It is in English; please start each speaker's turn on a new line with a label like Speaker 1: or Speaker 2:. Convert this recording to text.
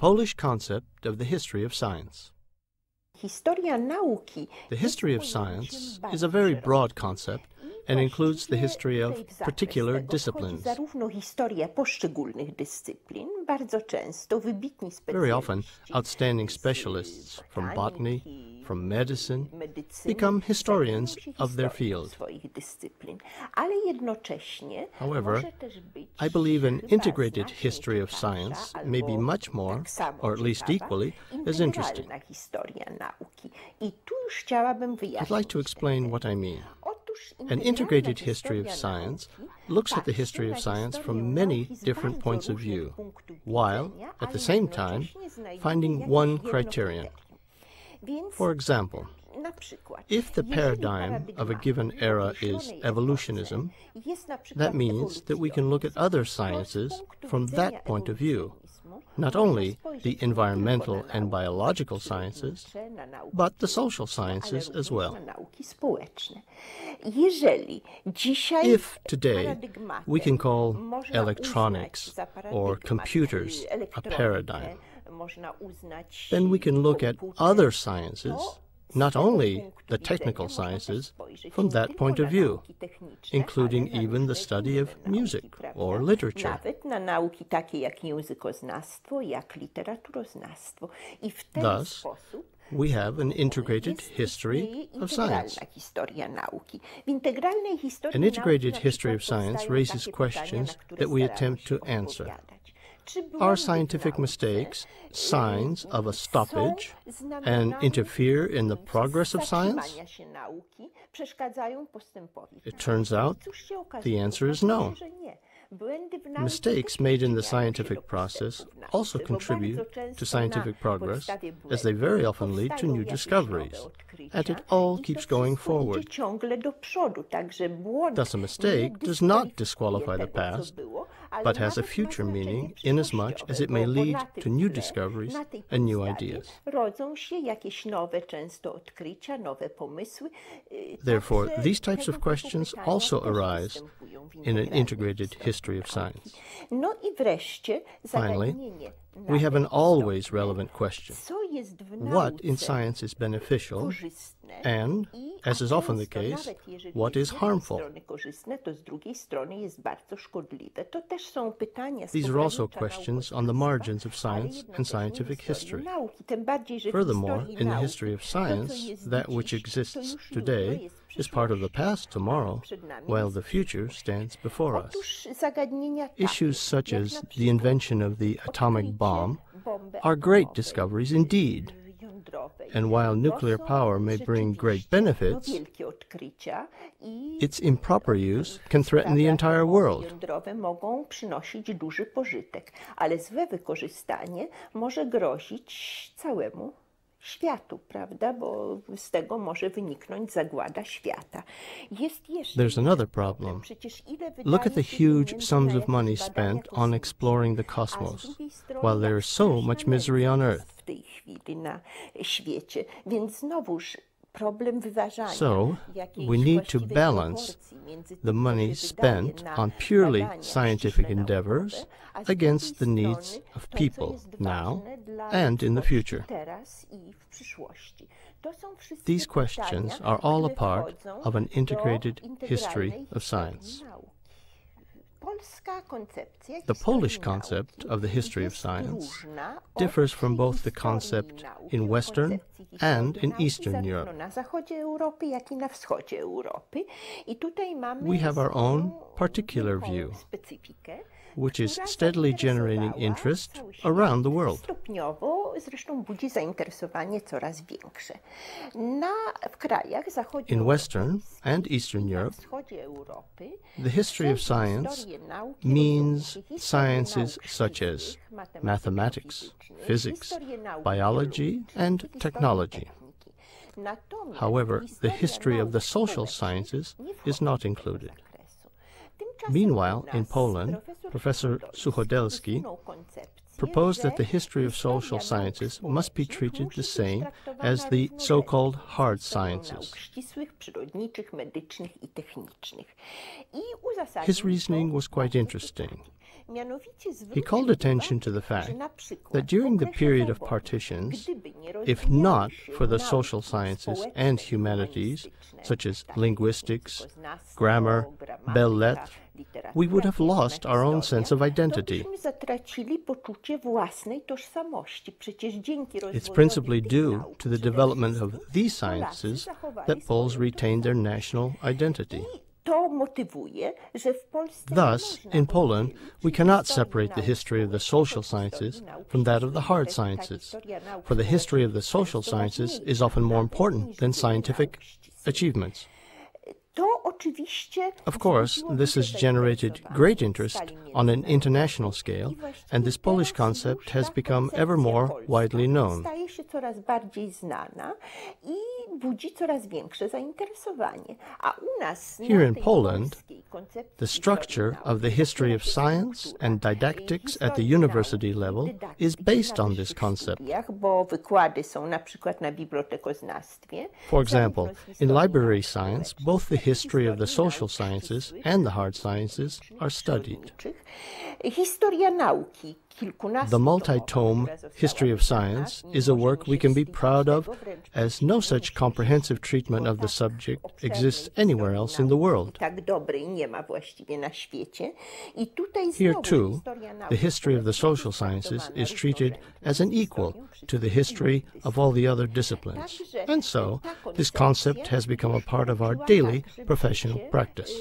Speaker 1: Polish concept of the history of science. The history of science is a very broad concept and includes the history of particular disciplines.
Speaker 2: zarówno historia poszczególnych dyscyplin, bardzo często wybitni
Speaker 1: Very often, outstanding specialists from botany, from medicine, become historians of their field.
Speaker 2: swoich dyscyplin, ale jednocześnie
Speaker 1: However,
Speaker 2: może też być
Speaker 1: I believe an integrated history of science may be much more, or at least equally, as interesting.
Speaker 2: integralna historia nauki. I tu już chciałabym wyjaśnić
Speaker 1: I'd like to explain what I mean. An integrated history of science looks at the history of science from many different points of view, while, at the same time, finding one criterion. For example, if the paradigm of a given era is evolutionism,
Speaker 2: epoce jest na przykład
Speaker 1: that means that we can look at other sciences from that point of view, not only the environmental and biological sciences, but the social sciences as well.
Speaker 2: nauki społeczne. Jeżeli dzisiaj
Speaker 1: If today we can call electronics or computers a paradigm, then we can look at other sciences, not only the technical sciences, from that point of view, including even the study of music or literature.
Speaker 2: Nawet na nauki takie jak językoznawstwo, jak literaturoznawstwo. I w ten
Speaker 1: Thus, We have an integrated history of science.
Speaker 2: historia nauki. W integralnej historii
Speaker 1: An integrated history of science raises questions
Speaker 2: pytania, na które
Speaker 1: that we attempt to answer. Are scientific mistakes signs of a stoppage and interfere in the progress of science?
Speaker 2: zatrzymania się nauki, przeszkadzają postępowi.
Speaker 1: It turns out
Speaker 2: Cóż się okazuje?
Speaker 1: the answer is no.
Speaker 2: się, że nie. Błędy w nauce
Speaker 1: Mistakes made in the scientific process
Speaker 2: postępów w nauce,
Speaker 1: also contribute to scientific progress, as they very often lead to new discoveries, and it all keeps going forward.
Speaker 2: idzie ciągle do przodu, także błąd
Speaker 1: Thus, a mistake does not disqualify the past, but has a future meaning inasmuch as it may
Speaker 2: przyszłościowe, bo- bo
Speaker 1: lead to new discoveries and new ideas.
Speaker 2: Rodzą się jakieś nowe, często odkrycia, nowe pomysły. y,
Speaker 1: Therefore, these types of questions also arise in an integrated history of science.
Speaker 2: No i wreszcie
Speaker 1: Finally,
Speaker 2: zagadnienie
Speaker 1: We have an always relevant question.
Speaker 2: Co jest w
Speaker 1: What in science is beneficial and, as is often the case, what is harmful?
Speaker 2: strony korzystne, to z drugiej strony jest bardzo szkodliwe. To też są pytania z
Speaker 1: These are also questions on the margins of science and scientific history.
Speaker 2: Nauki, tym bardziej, że w
Speaker 1: Furthermore, in the history of science, that which exists today is part of the past tomorrow, while the future stands before us.
Speaker 2: Otóż zagadnienia takie,
Speaker 1: Issues such as the invention of the atomic bomb are great discoveries indeed. And while nuclear power may bring great benefits,
Speaker 2: no, wielkie odkrycia i
Speaker 1: its improper use can threaten the entire world.
Speaker 2: jądrowe mogą przynosić duży pożytek, ale złe wykorzystanie może grozić całemu światu, prawda? Bo z tego może wyniknąć zagłada świata. Jest jeszcze
Speaker 1: There's another
Speaker 2: problem.
Speaker 1: problem.
Speaker 2: Przecież ile
Speaker 1: Look at the huge sums of money spent on exploring the cosmos, while there is so much misery on Earth.
Speaker 2: w tej chwili na świecie. Więc znowuż
Speaker 1: So, we need to balance the money spent on purely scientific endeavors
Speaker 2: naukowe, a z
Speaker 1: against the needs of people now and in the future.
Speaker 2: Teraz i w przyszłości. To są wszystkie
Speaker 1: These questions are all a part of an integrated history of science.
Speaker 2: Nauki. Polska koncepcja
Speaker 1: The Polish concept of the history of science differs from both the concept in Western and in Eastern Europe.
Speaker 2: na zachodzie Europy, jak i na wschodzie Europy. I tutaj mamy
Speaker 1: We have our own particular view, which is steadily generating interest around the world.
Speaker 2: Stopniowo zresztą budzi zainteresowanie coraz większe. Na, w krajach zachodniej
Speaker 1: In Western and Eastern Europe, the history of science means
Speaker 2: rozumie się historię
Speaker 1: sciences such as mathematics, physics, biology, and technology. However, the history of the social sciences is not included.
Speaker 2: Meanwhile, in Poland, Professor Suchodolski proposed that the history of social sciences must be treated the same as the so-called hard sciences. His reasoning was quite interesting. He called attention to the fact that during the period of partitions, if not for the social sciences and humanities, such as linguistics, grammar, belles lettres, we would have lost our own sense of identity. It's principally due to the development of these sciences that Poles retained their national identity. Thus, in Poland, we cannot separate the history of the social sciences from that of the hard sciences, for the history of the social sciences is often more important than scientific achievements. Of course, this has generated great interest on an international scale, and this Polish concept has become ever more widely known. Here in Poland, the structure of the history of science and didactics at the university level is based on this concept. For example, in library science, both the history of the social sciences and the hard sciences are studied. The multi-tome History of Science is a work we can be proud of, as no such comprehensive treatment of the subject exists anywhere else in the world. Here, too, the history of the social sciences is treated as an equal to the history of all the other disciplines. And so, this concept has become a part of our daily professional practice.